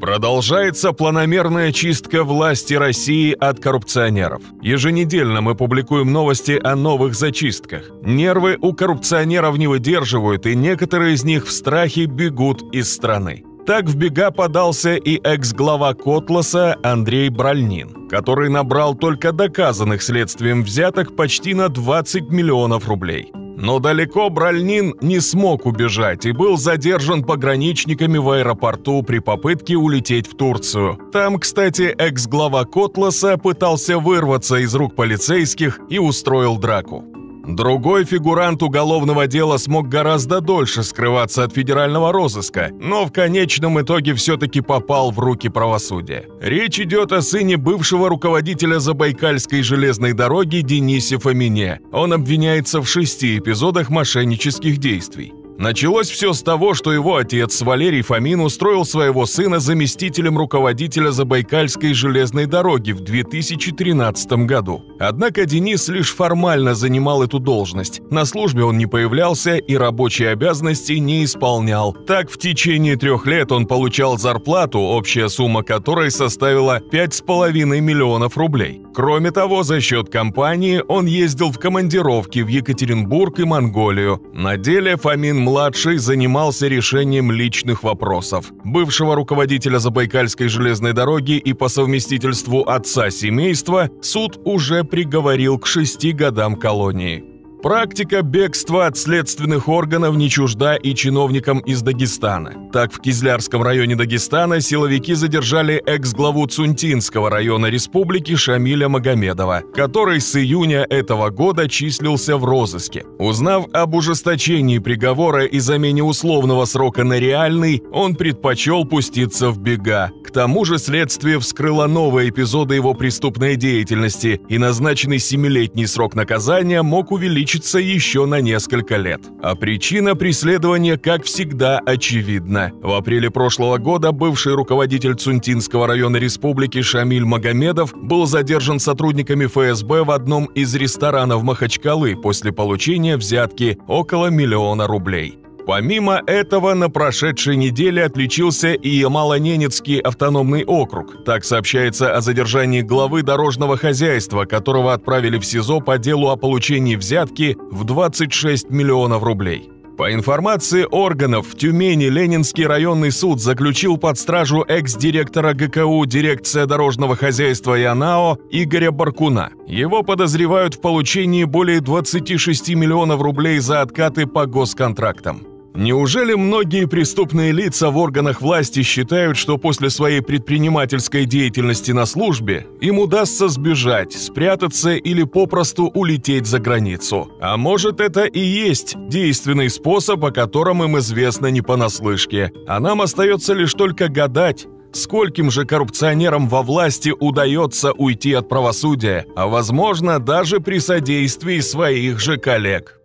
Продолжается планомерная чистка власти России от коррупционеров. Еженедельно мы публикуем новости о новых зачистках. Нервы у коррупционеров не выдерживают, и некоторые из них в страхе бегут из страны. Так в бега подался и экс-глава Котласа Андрей Бральнин, который набрал только доказанных следствием взяток почти на 20 миллионов рублей. Но далеко Бральнин не смог убежать и был задержан пограничниками в аэропорту при попытке улететь в Турцию. Там, кстати, экс-глава Котласа пытался вырваться из рук полицейских и устроил драку. Другой фигурант уголовного дела смог гораздо дольше скрываться от федерального розыска, но в конечном итоге все-таки попал в руки правосудия. Речь идет о сыне бывшего руководителя Забайкальской железной дороги Денисе Фомине. Он обвиняется в шести эпизодах мошеннических действий. Началось все с того, что его отец Валерий Фомин устроил своего сына заместителем руководителя Забайкальской железной дороги в 2013 году. Однако Денис лишь формально занимал эту должность. На службе он не появлялся и рабочие обязанности не исполнял. Так, в течение трех лет он получал зарплату, общая сумма которой составила 5,5 миллионов рублей. Кроме того, за счет компании он ездил в командировки в Екатеринбург и Монголию. На деле Фомин младший занимался решением личных вопросов. Бывшего руководителя Забайкальской железной дороги и по совместительству отца семейства суд уже приговорил к шести годам колонии. Практика бегства от следственных органов не чужда и чиновникам из Дагестана. Так, в Кизлярском районе Дагестана силовики задержали экс-главу Цунтинского района республики Шамиля Магомедова, который с июня этого года числился в розыске. Узнав об ужесточении приговора и замене условного срока на реальный, он предпочел пуститься в бега. Тому же следствие вскрыло новые эпизоды его преступной деятельности, и назначенный семилетний срок наказания мог увеличить увеличится еще на несколько лет. А причина преследования, как всегда, очевидна. В апреле прошлого года бывший руководитель Цунтинского района республики Шамиль Магомедов был задержан сотрудниками ФСБ в одном из ресторанов Махачкалы после получения взятки около миллиона рублей. Помимо этого, на прошедшей неделе отличился и Ямало-Ненецкий автономный округ. Так сообщается о задержании главы дорожного хозяйства, которого отправили в СИЗО по делу о получении взятки в 26 миллионов рублей. По информации органов, в Тюмени Ленинский районный суд заключил под стражу экс-директора ГКУ «Дирекция дорожного хозяйства ЯНАО» Игоря Баркуна. Его подозревают в получении более 26 миллионов рублей за откаты по госконтрактам. Неужели многие преступные лица в органах власти считают, что после своей предпринимательской деятельности на службе им удастся сбежать, спрятаться или попросту улететь за границу? А может это и есть действенный способ, о котором им известно не понаслышке. А нам остается лишь только гадать, скольким же коррупционерам во власти удается уйти от правосудия, а возможно даже при содействии своих же коллег.